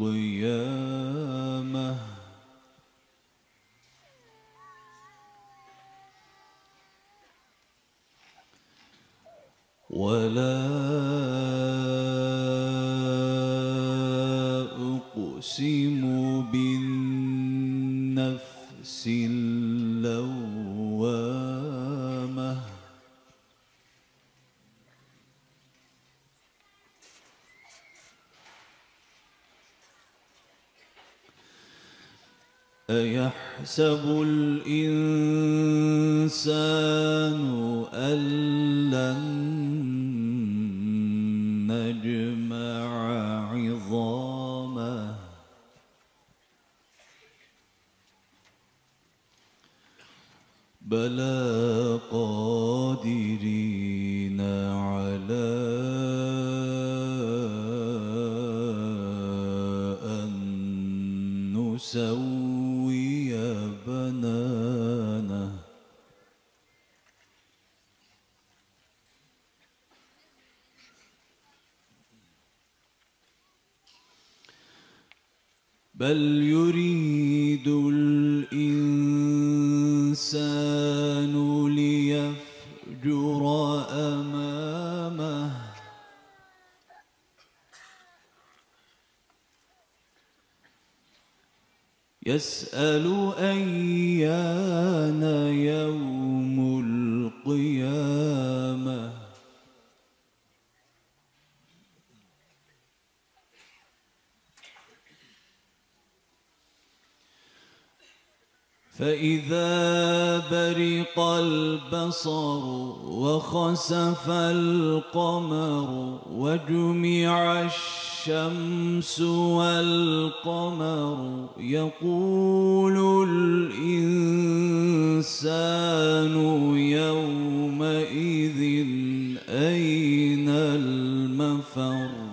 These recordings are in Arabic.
القيامة أيحسب الإنسان أن نجمع عظامه؟ بلى قادرين بل يريد الإنسان ليفجر أمامه. يسأل أيان يوم فإذا برق البصر وخسف القمر وجمع الشمس والقمر يقول الإنسان يومئذ أين المفر؟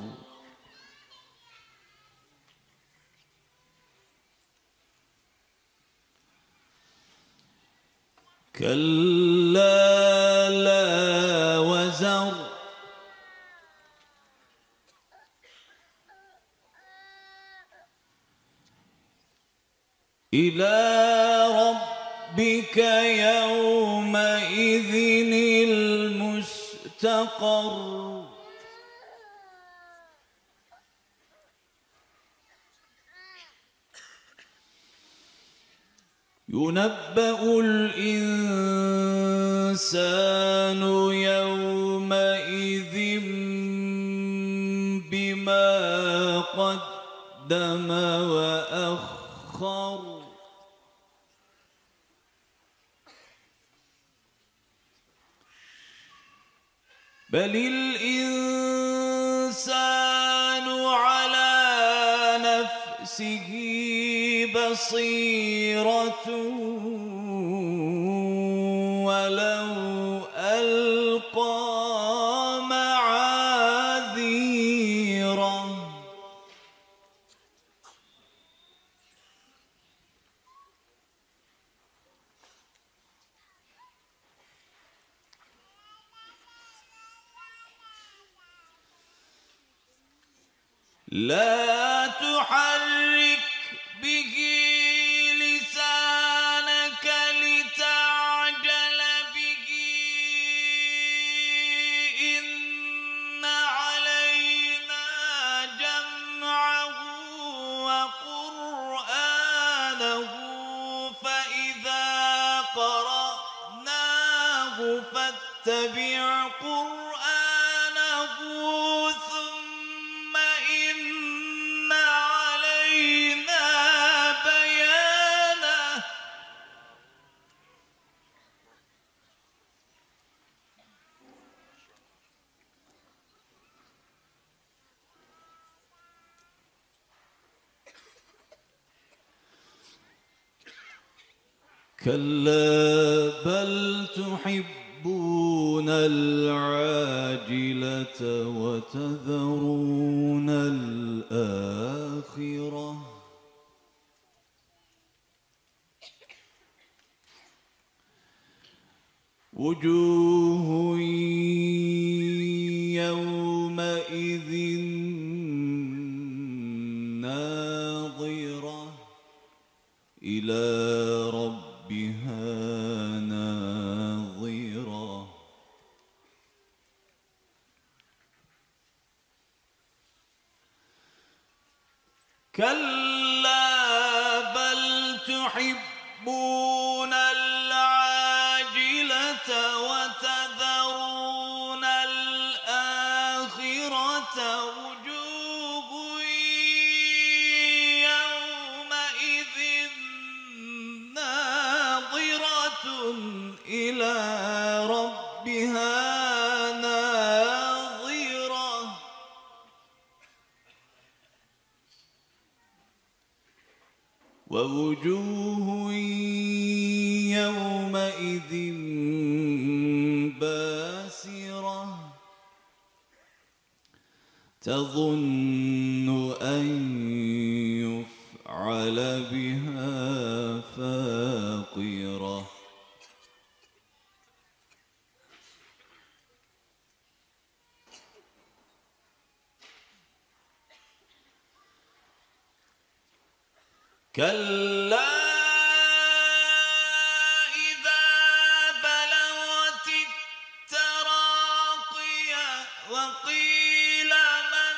كلا لا وزر. إلى ربك يومئذ المستقر. ينبأ الإنسان يومئذ بما قدم وأخر بل الإنسان على نفسه بصيرة ولو ألقى معاذيره لا واتبع قرآنه ثم إن علينا بيانه. كلا بل تحب تحبون العاجلة وتذرون الآخرة. وجوه تحبون ووجوه يومئذ باسرة تظن أن كلا إذا بلغت التراقي وقيل من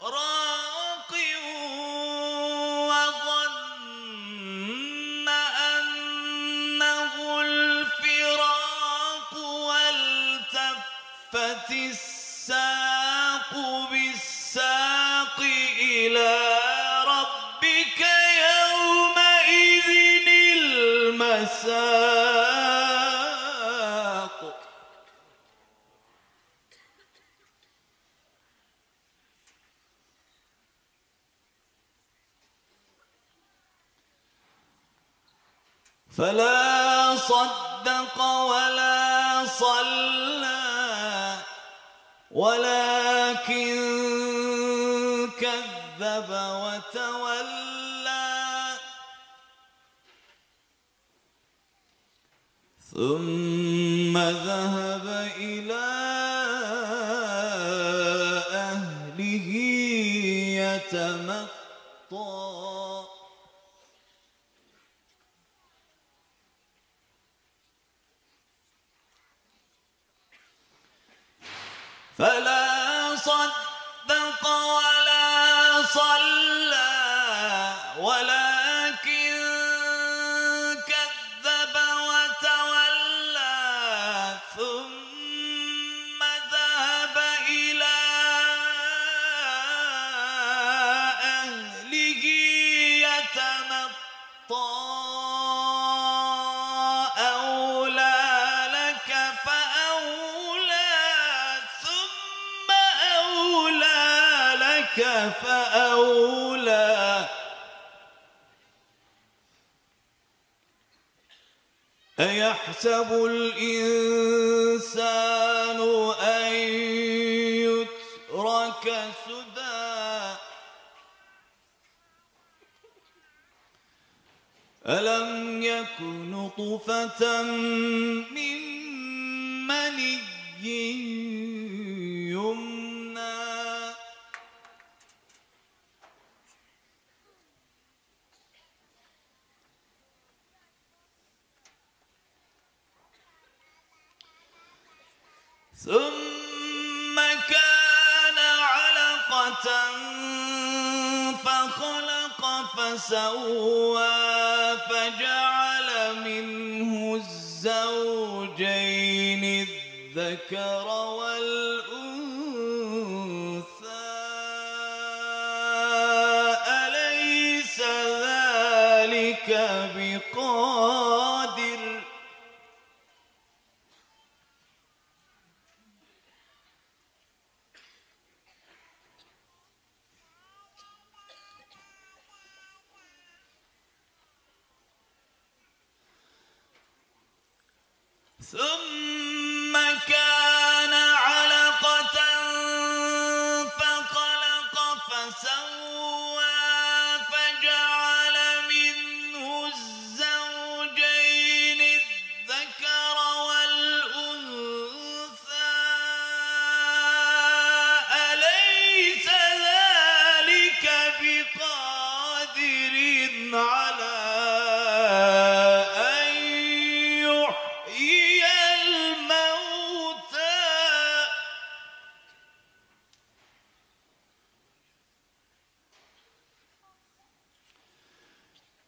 راق وظن أنه الفراق والتفت فلا صدق ولا صلى ولكن كذب وتولى. ثم ذهب إلى أهله يتمطى. فلا صدق ولا صلى ولكن أيحسب الإنسان أن يترك سدى. ألم يك نطفة من مني ثم كان علقة فخلق فسوى فجعل منه الزوجين الذكر والأنثى. أليس ذلك بقادر؟ فسوى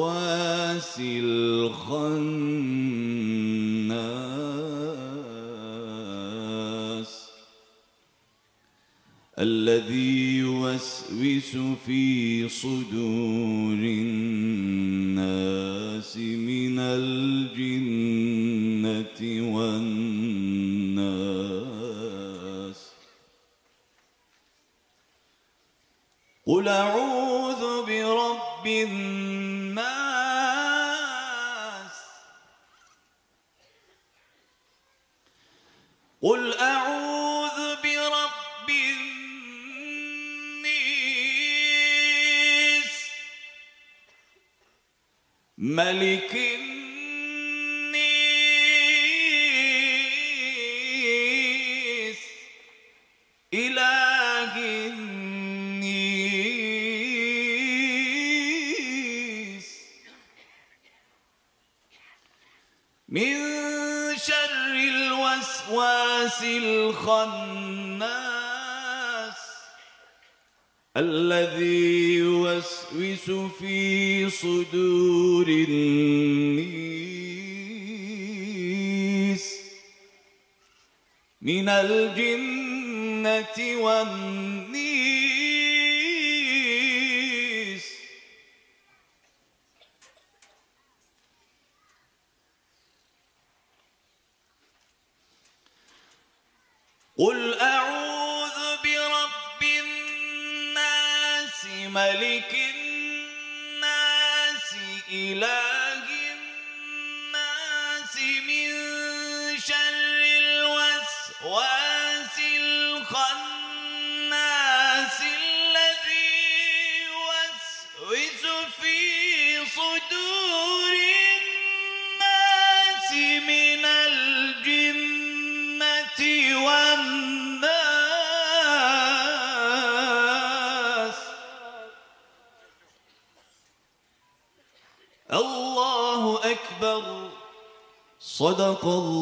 الوسواس الخناس الذي يوسوس في صدور الناس من الجنة والناس قل أعوذ ملك الناس إله الناس. من شر الوسواس الخناس الذي يوسوس في صدور الناس من الجنة والنيس. قل أعوذ ملك الناس إله صدق الله.